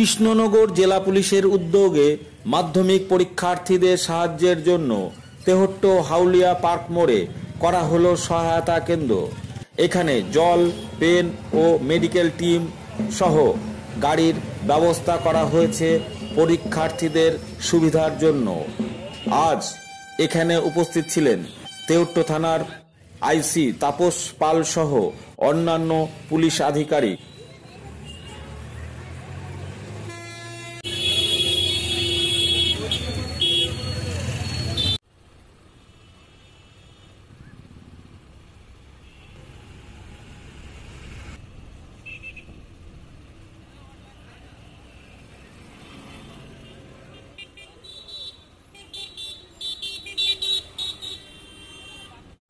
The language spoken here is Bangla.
কৃষ্ণনগর জেলা পুলিশের উদ্যোগে মাধ্যমিক পরীক্ষার্থীদের সাহায্যের জন্য তেহট্ট হাউলিয়া পার্ক মোড়ে করা হলো সহায়তা কেন্দ্র। এখানে জল, পেন ও মেডিকেল টিম সহ গাড়ির ব্যবস্থা করা হয়েছে পরীক্ষার্থীদের সুবিধার জন্য। আজ এখানে উপস্থিত ছিলেন তেহট্ট থানার আইসি তাপস পাল সহ অন্যান্য পুলিশ আধিকারিক।